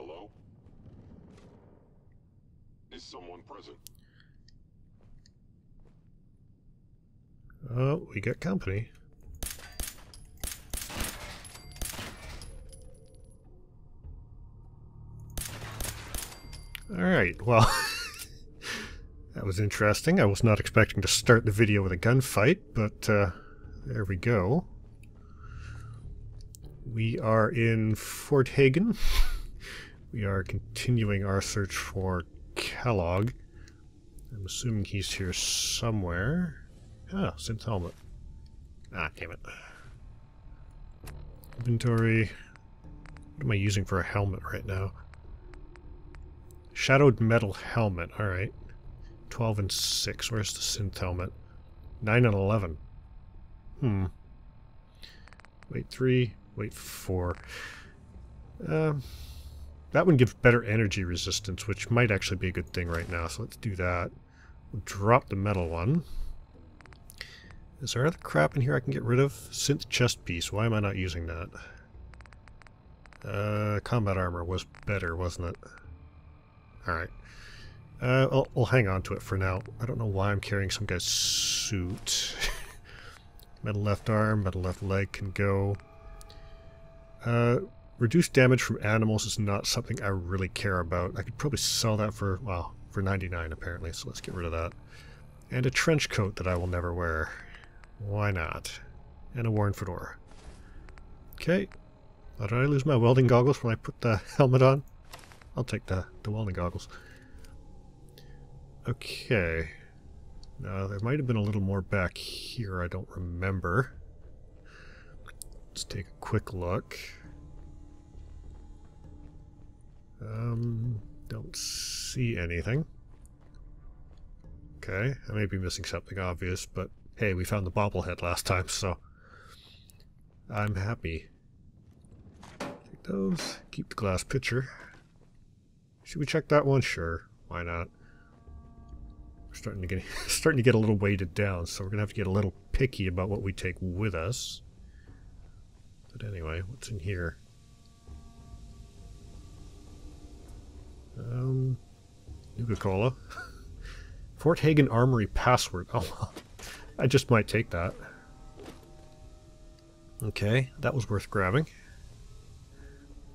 Hello? Is someone present? Oh, we got company. Alright, well, that was interesting. I was not expecting to start the video with a gunfight, but uh, there we go. We are in Fort Hagen. We are continuing our search for Kellogg. I'm assuming he's here somewhere. Ah, synth helmet. Ah, damn it. Inventory. What am I using for a helmet right now? Shadowed metal helmet. Alright. 12 and 6. Where's the synth helmet? 9 and 11. Hmm. Wait, 3. Wait, 4. Um, that one gives better energy resistance, which might actually be a good thing right now, so let's do that. We'll drop the metal one. Is there other crap in here I can get rid of? Synth chest piece. Why am I not using that? Uh, combat armor was better, wasn't it? Alright. Uh, I'll, I'll hang on to it for now. I don't know why I'm carrying some guy's suit. metal left arm, metal left leg can go. Uh, reduced damage from animals is not something I really care about. I could probably sell that for, well, for 99 apparently, so let's get rid of that. And a trench coat that I will never wear. Why not? And a worn fedora. Okay. Oh, did I lose my welding goggles when I put the helmet on? I'll take the, the welding goggles. Okay. Now, there might have been a little more back here, I don't remember. Let's take a quick look. Um, don't see anything. Okay, I may be missing something obvious, but hey, we found the bobblehead last time, so I'm happy. Take those, keep the glass pitcher. Should we check that one? Sure, why not? We're starting to get starting to get a little weighted down, so we're gonna have to get a little picky about what we take with us. But anyway, what's in here? Nuka-Cola. Fort Hagen Armory password. Oh, I just might take that. Okay, that was worth grabbing.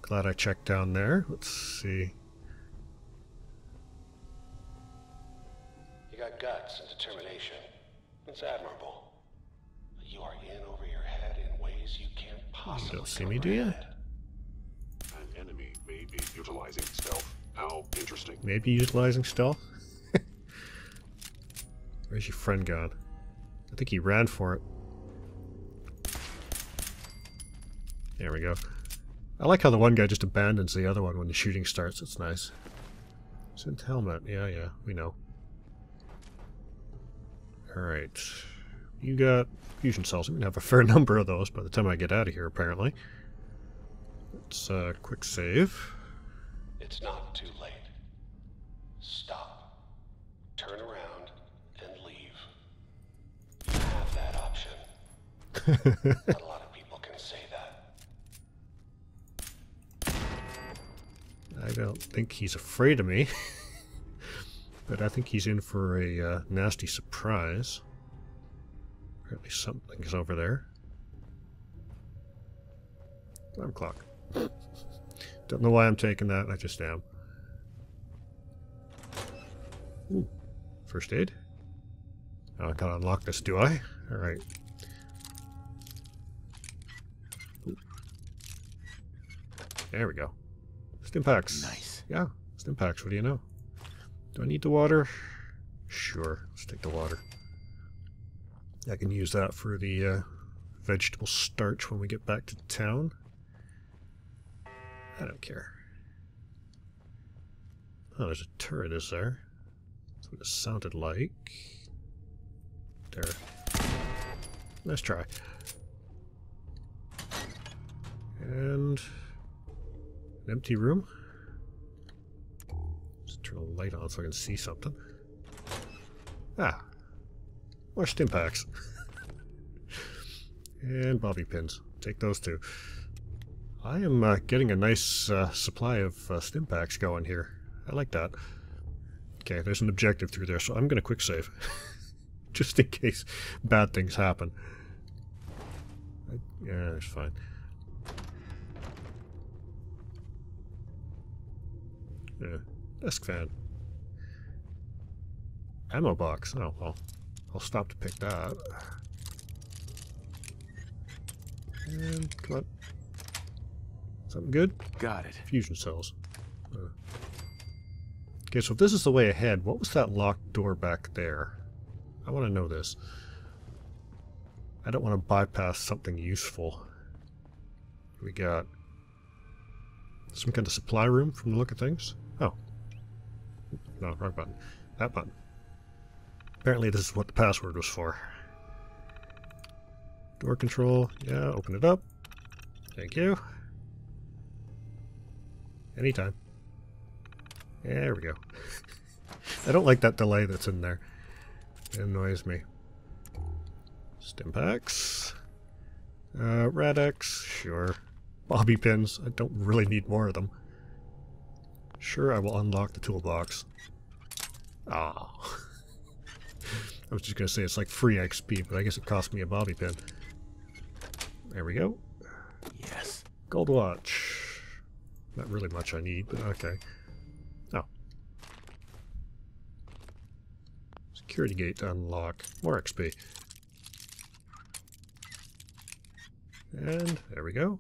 Glad I checked down there. Let's see. You got guts and determination. It's admirable. But you are in over your head in ways you can't possibly You don't see me, do you? An enemy may be utilizing stealth. How interesting. Maybe utilizing stealth? Where's your friend gone? I think he ran for it. There we go. I like how the one guy just abandons the other one when the shooting starts. It's nice. Synth helmet. Yeah, yeah, we know. Alright. You got fusion cells. I'm going to have a fair number of those by the time I get out of here, apparently. Let's uh, quick save. It's not too late. Stop. Turn around and leave. You have that option. Not a lot of people can say that. I don't think he's afraid of me. but I think he's in for a uh, nasty surprise. Apparently something's over there. Alarm clock. Don't know why I'm taking that, I just am. Ooh, first aid? Oh, I gotta unlock this, do I? Alright. There we go. Stimpaks. Nice. Yeah, Stimpaks, what do you know? Do I need the water? Sure, let's take the water. I can use that for the uh, vegetable starch when we get back to town. I don't care. Oh, there's a turret, is there? That's what it sounded like. There. Let's try. And an empty room. Just turn the light on so I can see something. Ah, more Stimpaks. and bobby pins. Take those two. I am uh, getting a nice uh, supply of uh, stim packs going here. I like that. Okay, there's an objective through there, so I'm going to quick save. Just in case bad things happen. I, yeah, that's fine. Yeah, desk fan. Ammo box. Oh, well. I'll stop to pick that. And, come on. Something good? Got it. Fusion cells. Uh. Okay, so if this is the way ahead, what was that locked door back there? I want to know this. I don't want to bypass something useful. We got some kind of supply room from the look of things. Oh. No, wrong button. That button. Apparently this is what the password was for. Door control. Yeah, open it up. Thank you. Anytime. There we go. I don't like that delay that's in there. It annoys me. Stimpaks. Uh, Rad-X, sure. Bobby pins, I don't really need more of them. Sure, I will unlock the toolbox. Ah. I was just going to say it's like free XP, but I guess it cost me a bobby pin. There we go. Yes. Gold watch. Not really much I need, but okay. Oh. Security gate to unlock. More XP. And there we go.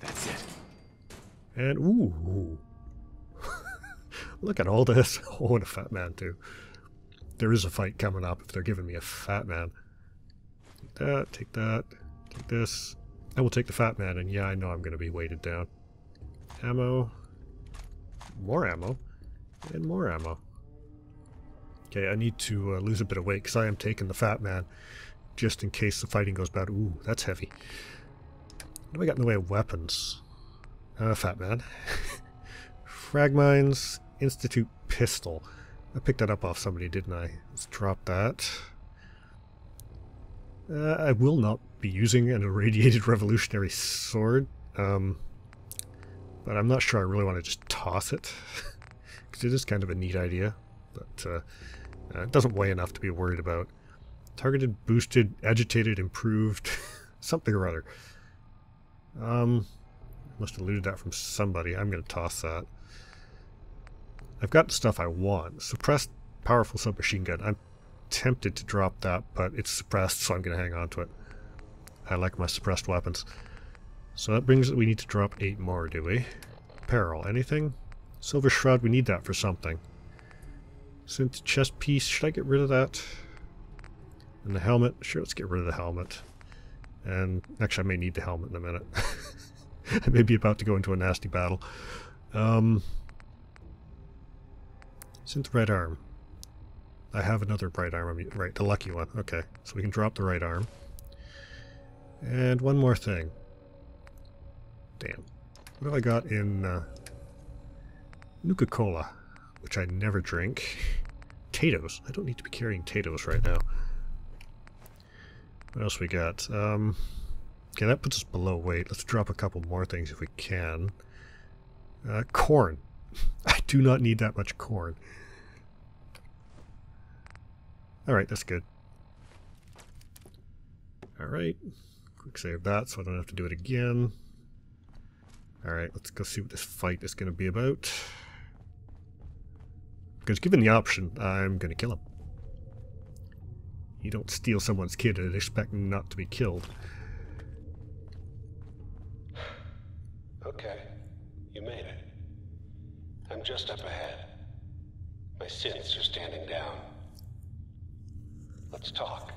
That's it. And ooh. Look at all this. Oh, and a fat man too. There is a fight coming up if they're giving me a fat man. Take that, take that, take this. I will take the fat man, and yeah, I know I'm going to be weighted down. Ammo. More ammo. And more ammo. Okay, I need to uh, lose a bit of weight because I am taking the fat man just in case the fighting goes bad. Ooh, that's heavy. What do got in the way of weapons? Uh, fat man. Frag mines, Institute pistol. I picked that up off somebody, didn't I? Let's drop that. Uh, I will not be using an irradiated revolutionary sword. Um, but I'm not sure I really want to just toss it. Because it is kind of a neat idea. But uh, uh, it doesn't weigh enough to be worried about. Targeted, boosted, agitated, improved. something or other. Um, must have looted that from somebody. I'm going to toss that. I've got stuff I want. Suppressed powerful submachine gun. I'm tempted to drop that, but it's suppressed, so I'm going to hang on to it. I like my suppressed weapons. So that brings we need to drop eight more, do we? Apparel, anything? Silver Shroud, we need that for something. Synth chest piece, should I get rid of that? And the helmet, sure, let's get rid of the helmet. And actually, I may need the helmet in a minute. I may be about to go into a nasty battle. Um, synth right arm. I have another right arm. Right, the lucky one. Okay, so we can drop the right arm. And one more thing. Damn. What have I got in uh, Nuka-Cola, which I never drink. Tatoes. I don't need to be carrying Tatoes right now. What else we got? Um, okay, that puts us below weight. Let's drop a couple more things if we can. Uh, corn. I do not need that much corn. Alright, that's good. Alright. Quick save that so I don't have to do it again. Alright, let's go see what this fight is going to be about. Because given the option, I'm going to kill him. You don't steal someone's kid and expect not to be killed. Okay, you made it. I'm just up ahead. My synths are standing down. Let's talk.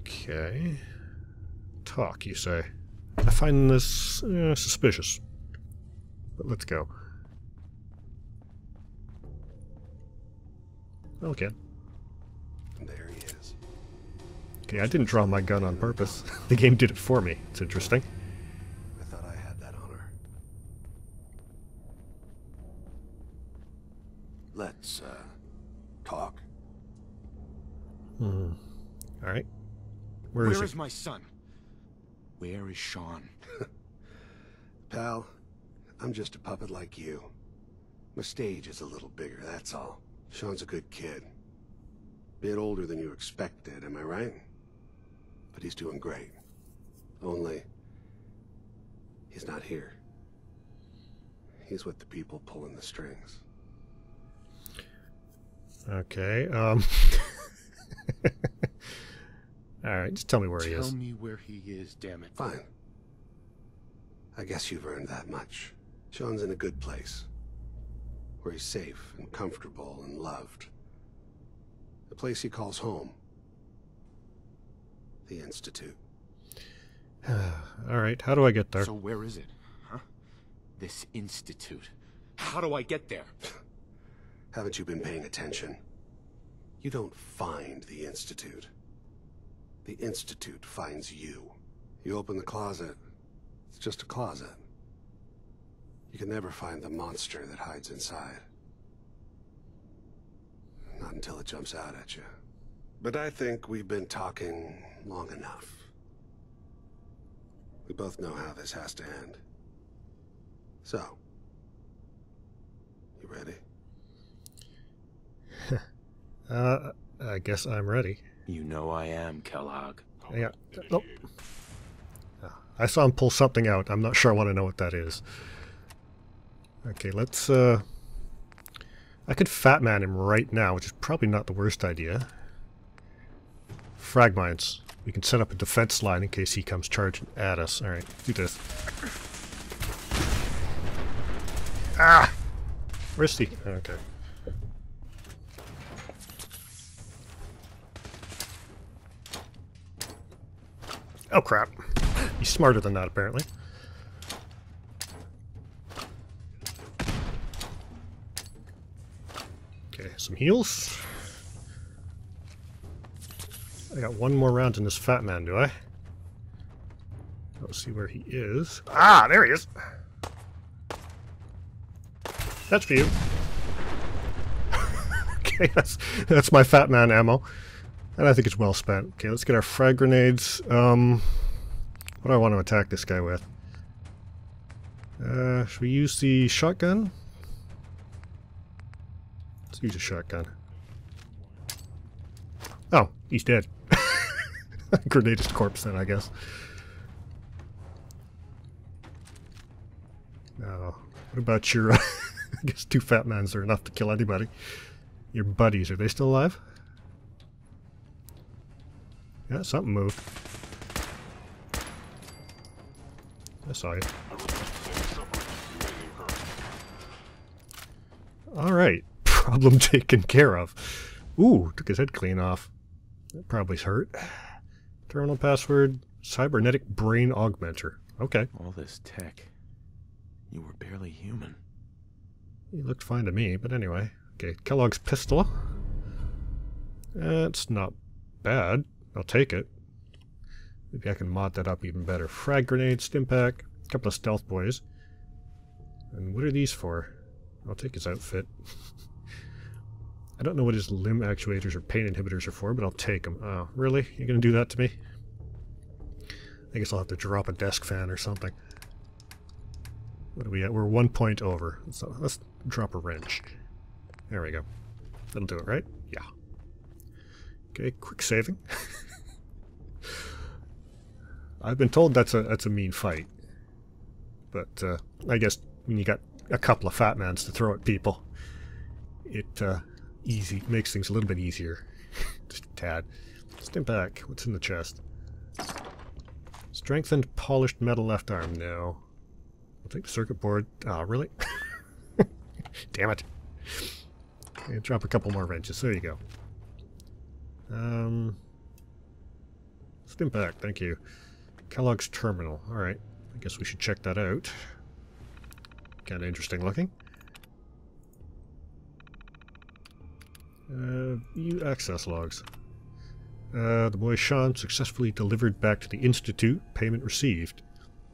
Okay. Talk, you say. I find this uh, suspicious. But let's go. Okay. There he is. Okay, I didn't draw my gun on purpose. the game did it for me. It's interesting. I thought I had that honor. Let's, uh, talk. Hmm. Alright. Where is Where he? is my son? Where is Sean? Pal, I'm just a puppet like you. My stage is a little bigger, that's all. Sean's a good kid. Bit older than you expected, am I right? But he's doing great. Only... He's not here. He's with the people pulling the strings. Okay, um... Alright, just tell me where he is. Tell is. me where he is, damn it. Fine. I guess you've earned that much. Sean's in a good place. Where he's safe and comfortable and loved. The place he calls home. The Institute. Alright, how do I get there? So where is it? Huh? This institute. How do I get there? Haven't you been paying attention? You don't find the Institute. The Institute finds you. You open the closet, it's just a closet. You can never find the monster that hides inside. Not until it jumps out at you. But I think we've been talking long enough. We both know how this has to end. So, you ready? Uh, I guess I'm ready. You know I am, Kellogg. Yeah. Nope. I saw him pull something out. I'm not sure I want to know what that is. Okay, let's, uh... I could fat man him right now, which is probably not the worst idea. Frag mines. We can set up a defense line in case he comes charging at us. Alright, do this. Ah! Where's he? Okay. Oh crap. He's smarter than that, apparently. Okay, some heals. I got one more round in this fat man, do I? Let's see where he is. Ah, there he is! That's for you. okay, that's, that's my fat man ammo. And I think it's well spent. Okay, let's get our frag grenades. Um, what do I want to attack this guy with? Uh, should we use the shotgun? Let's use a shotgun. Oh, he's dead. Grenade his corpse then, I guess. Now, what about your... I guess two fat mans are enough to kill anybody. Your buddies, are they still alive? Yeah, something moved. I saw you. Alright, problem taken care of. Ooh, took his head clean off. That probably's hurt. Terminal password, cybernetic brain augmenter. Okay, All this tech. You were barely human. he looked fine to me, but anyway. Okay, Kellogg's pistol. That's not bad. I'll take it. Maybe I can mod that up even better. Frag grenade, stim pack, a couple of stealth boys. And what are these for? I'll take his outfit. I don't know what his limb actuators or pain inhibitors are for, but I'll take them. Oh, really? You're gonna do that to me? I guess I'll have to drop a desk fan or something. What are we at? We're one point over. So let's drop a wrench. There we go. That'll do it, right? Yeah. Okay, quick saving. I've been told that's a that's a mean fight. But uh, I guess when you got a couple of fat mans to throw at people, it uh, easy makes things a little bit easier. Just a tad. Stimpak. What's in the chest? Strengthened polished metal left arm. No. I'll take the circuit board. Oh, really? Damn it. Okay, drop a couple more wrenches. There you go. Um, Stim pack, thank you. Kellogg's Terminal. Alright, I guess we should check that out. Kinda interesting looking. Uh, access logs. Uh, the boy Sean successfully delivered back to the Institute. Payment received.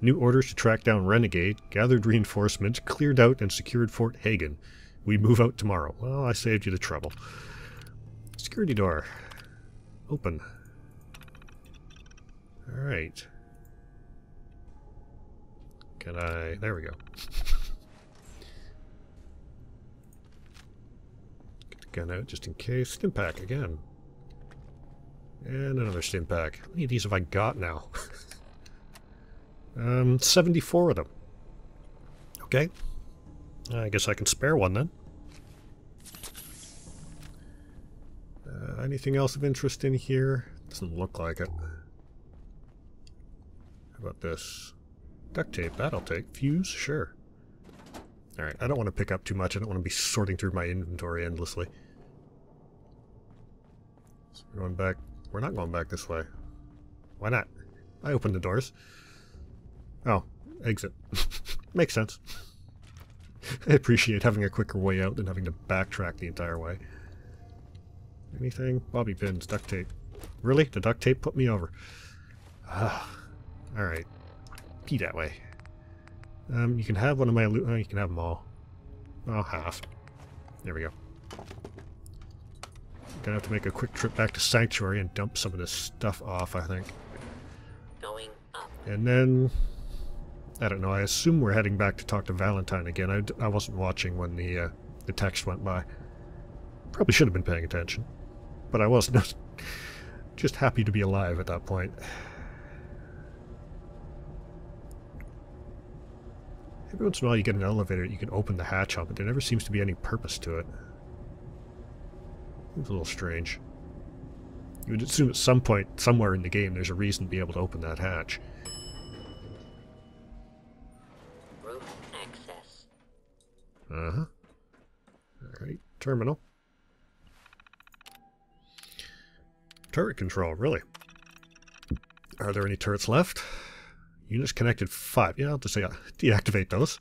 New orders to track down Renegade, gathered reinforcements, cleared out and secured Fort Hagen. We move out tomorrow. Well, I saved you the trouble. Security door. Open. Alright. Can I... There we go. Get the gun out just in case. Stim pack again. And another stim pack. How many of these have I got now? um, 74 of them. Okay. I guess I can spare one then. Uh, anything else of interest in here? Doesn't look like it. How about this? Duct tape, that'll take. Fuse, sure. Alright, I don't want to pick up too much. I don't want to be sorting through my inventory endlessly. So we're going back. We're not going back this way. Why not? I opened the doors. Oh, exit. Makes sense. I appreciate having a quicker way out than having to backtrack the entire way. Anything? Bobby pins, duct tape. Really? The duct tape put me over. Ah. Alright. Be that way. Um, you can have one of my loot. Oh, you can have them all. Well, half. There we go. Gonna have to make a quick trip back to Sanctuary and dump some of this stuff off, I think. Going up. And then... I don't know, I assume we're heading back to talk to Valentine again. I, d- I wasn't watching when the, uh, the text went by. Probably should have been paying attention. But I wasn't. Just happy to be alive at that point. Every once in a while you get an elevator you can open the hatch on, but there never seems to be any purpose to it. It's a little strange. You would assume at some point, somewhere in the game, there's a reason to be able to open that hatch. Access. Uh-huh. Alright, terminal. Turret control, really? Are there any turrets left? Units connected five. Yeah, I'll just say uh, deactivate those.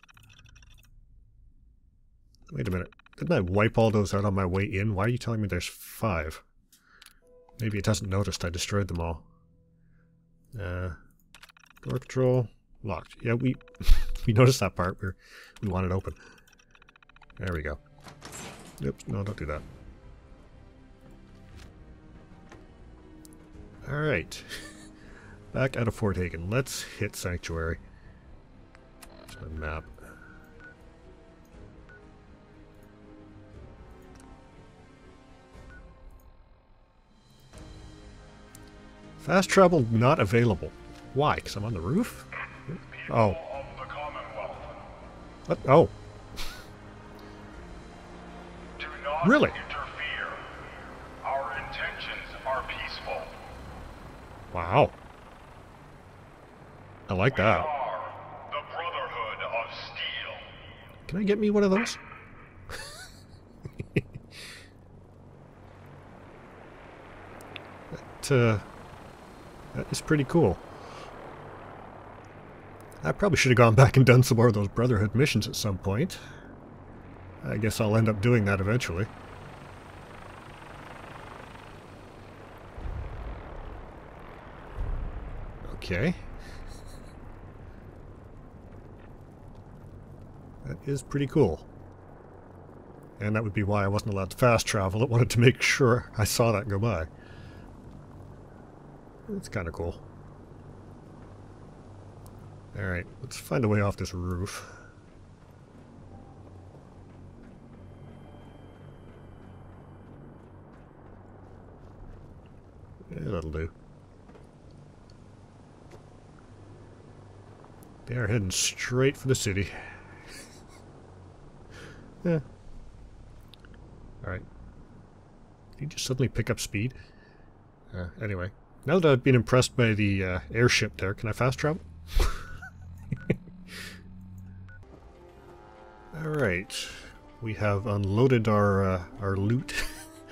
Wait a minute. Didn't I wipe all those out on my way in? Why are you telling me there's five? Maybe it hasn't noticed I destroyed them all. Uh, door control. Locked. Yeah, we we noticed that part. We're, we want it open. There we go. Oops, no, don't do that. Alright. Back out of Fort Hagen. Let's hit Sanctuary. My map. Fast travel not available. Why? Because I'm on the roof? Oh. What? Oh. Really? interfere. Our intentions are peaceful. Wow. I like that. are the Brotherhood of Steel. Can I get me one of those? that, uh, that is pretty cool. I probably should have gone back and done some more of those Brotherhood missions at some point. I guess I'll end up doing that eventually. Okay. That is pretty cool. And that would be why I wasn't allowed to fast travel. It wanted to make sure I saw that go by. It's kind of cool. Alright, let's find a way off this roof. Yeah, that'll do. They are heading straight for the city. Yeah. Alright. Did you just suddenly pick up speed? Uh, anyway. Now that I've been impressed by the uh, airship there, can I fast travel? Alright. We have unloaded our, uh, our loot.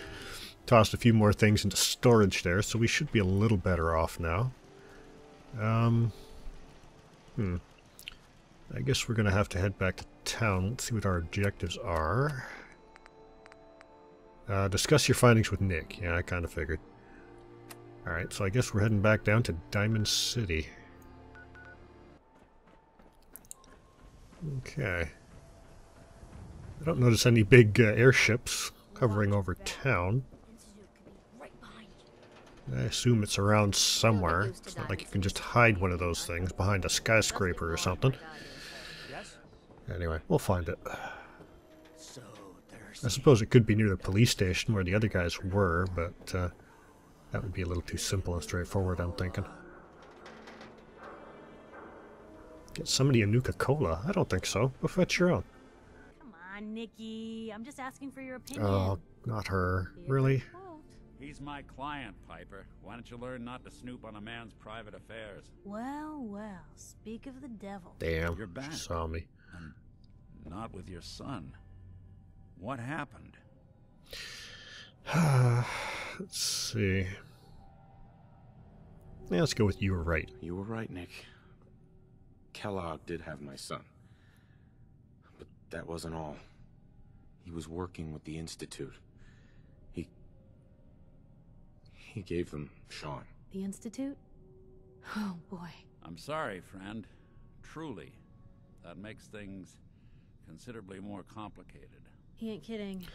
Tossed a few more things into storage there, so we should be a little better off now. Um... Hmm. I guess we're going to have to head back to town. Let's see what our objectives are. Uh, discuss your findings with Nick. Yeah, I kind of figured. Alright, so I guess we're heading back down to Diamond City. Okay. I don't notice any big uh, airships hovering over town. I assume it's around somewhere. It's not like you can just hide one of those things behind a skyscraper or something. Anyway, we'll find it. So I suppose it could be near the police station where the other guys were, but uh, that would be a little too simple and straightforward, I'm thinking. Get somebody a Nuka-Cola? I don't think so. Go fetch your own. Come on, Nikki. I'm just asking for your opinion. Oh, not her. Be a good Really? He's my client, Piper. Why don't you learn not to snoop on a man's private affairs? Well, well, speak of the devil. Damn. You're back. she saw me. Not with your son. What happened? Let's see. Yeah, let's go with you were right. You were right, Nick. Kellogg did have my son. But that wasn't all. He was working with the Institute. He. He gave them Sean. The Institute? Oh, boy. I'm sorry, friend. Truly. That makes things considerably more complicated. He ain't kidding.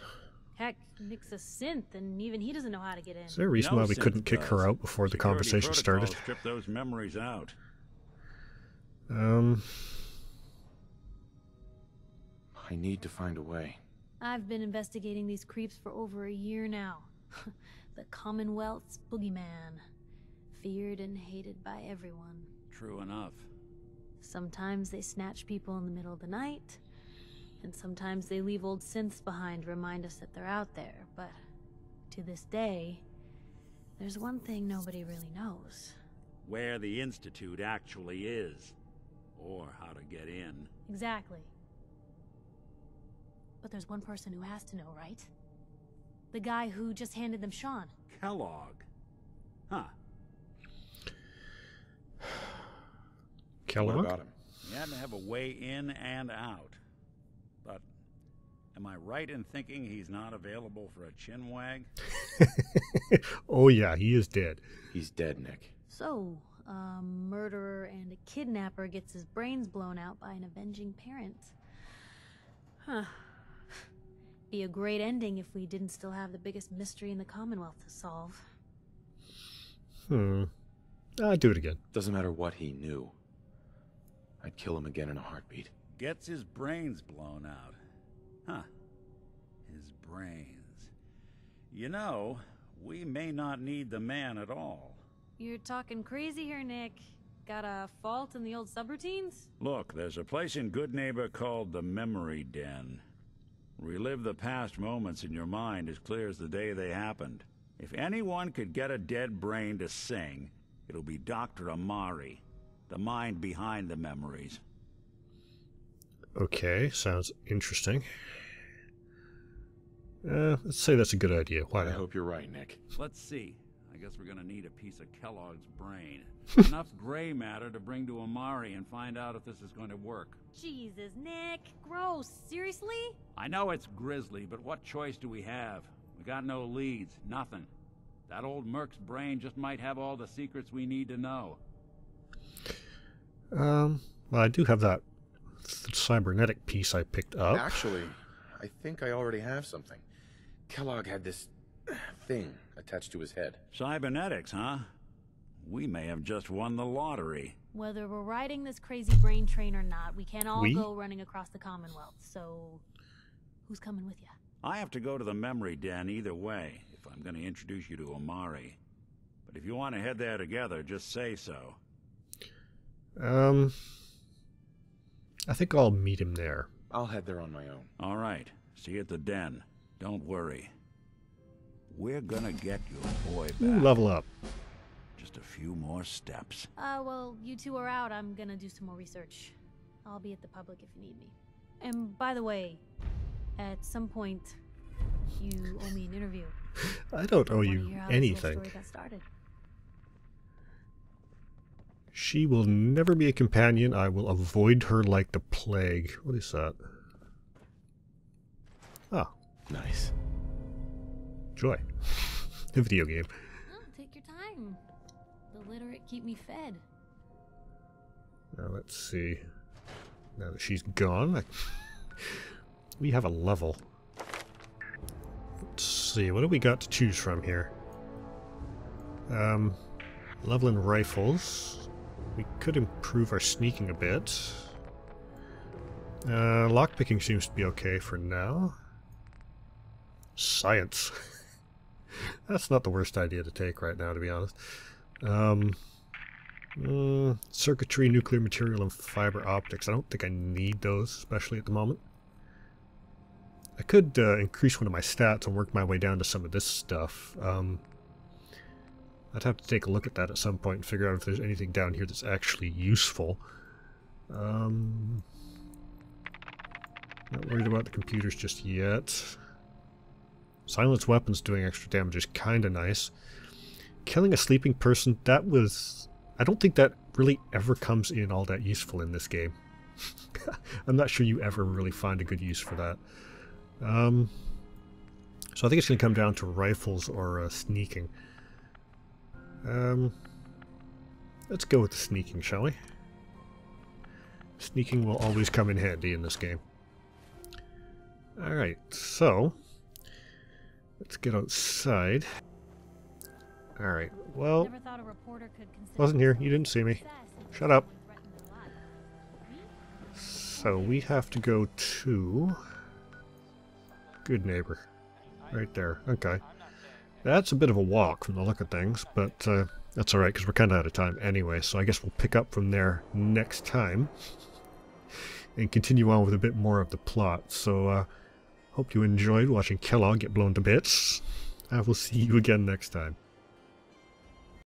Heck, Nick's a synth, and even he doesn't know how to get in. Is there a reason No why we couldn't kick her out before the Security conversation started? Strip those memories out. Um, I need to find a way. I've been investigating these creeps for over a year now. the Commonwealth's boogeyman. Feared and hated by everyone. True enough. Sometimes they snatch people in the middle of the night, and sometimes they leave old synths behind to remind us that they're out there. But to this day, there's one thing nobody really knows. Where the Institute actually is. Or how to get in. Exactly. But there's one person who has to know, right? The guy who just handed them Sean. Kellogg. Huh. Kellogg? about him? He had to have a way in and out. But am I right in thinking he's not available for a chin wag? oh yeah, he is dead. He's dead, Nick. So, a murderer and a kidnapper gets his brains blown out by an avenging parent. Huh. Be a great ending if we didn't still have the biggest mystery in the Commonwealth to solve. Hmm. I'd do it again. Doesn't matter what he knew. I'd kill him again in a heartbeat. Gets his brains blown out. Huh. His brains. You know, we may not need the man at all. You're talking crazy here, Nick. Got a fault in the old subroutines? Look, there's a place in Goodneighbor called the Memory Den. Relive the past moments in your mind as clear as the day they happened. If anyone could get a dead brain to sing, it'll be Dr. Amari, the mind behind the memories. Okay, sounds interesting. Uh, let's say that's a good idea. Why I not? hope you're right, Nick. Let's see. I guess we're gonna need a piece of Kellogg's brain. Enough gray matter to bring to Amari and find out if this is going to work. Jesus, Nick. Gross. Seriously? I know it's grisly, but what choice do we have? We got no leads, nothing. That old Merc's brain just might have all the secrets we need to know. Um, well, I do have that th- cybernetic piece I picked up. Actually, I think I already have something. Kellogg had this thing attached to his head. Cybernetics, huh? We may have just won the lottery. Whether we're riding this crazy brain train or not, we can't all We? go running across the Commonwealth. So, who's coming with you? I have to go to the memory den either way if I'm going to introduce you to Amari. But if you want to head there together, just say so. Um, I think I'll meet him there. I'll head there on my own. All right. See you at the den. Don't worry. We're gonna get your boy Ooh, back. level up. Just a few more steps. Uh, well, you two are out. I'm gonna do some more research. I'll be at the public if you need me. And by the way, at some point, you owe me an interview. I don't owe you hear how this whole anything. Story got started. She will never be a companion. I will avoid her like the plague. What is that? Ah, Nice. Joy. the video game. Oh, take your time. The literate keep me fed. Now let's see. Now that she's gone, I... we have a level. Let's see, what do we got to choose from here? Um, leveling rifles. We could improve our sneaking a bit. Uh, lockpicking seems to be okay for now. Science. That's not the worst idea to take right now, to be honest. Um, mm, circuitry, nuclear material, and fiber optics. I don't think I need those, especially at the moment. I could uh, increase one of my stats and work my way down to some of this stuff. Um, I'd have to take a look at that at some point and figure out if there's anything down here that's actually useful. Um, not worried about the computers just yet. Silence weapons doing extra damage is kind of nice. Killing a sleeping person, that was... I don't think that really ever comes in all that useful in this game. I'm not sure you ever really find a good use for that. Um, so I think it's going to come down to rifles or uh, sneaking. Um, let's go with the sneaking, shall we? Sneaking will always come in handy in this game. Alright, so let's get outside. Alright, well, Never thought a reporter could consider wasn't here. You didn't see me. Shut up. someone threatened your life. so we have to go to Goodneighbor. Right there. Okay. That's a bit of a walk from the look of things, but uh, that's alright because we're kind of out of time anyway, so I guess we'll pick up from there next time and continue on with a bit more of the plot. So, uh, hope you enjoyed watching Kellogg get blown to bits. I will see you again next time.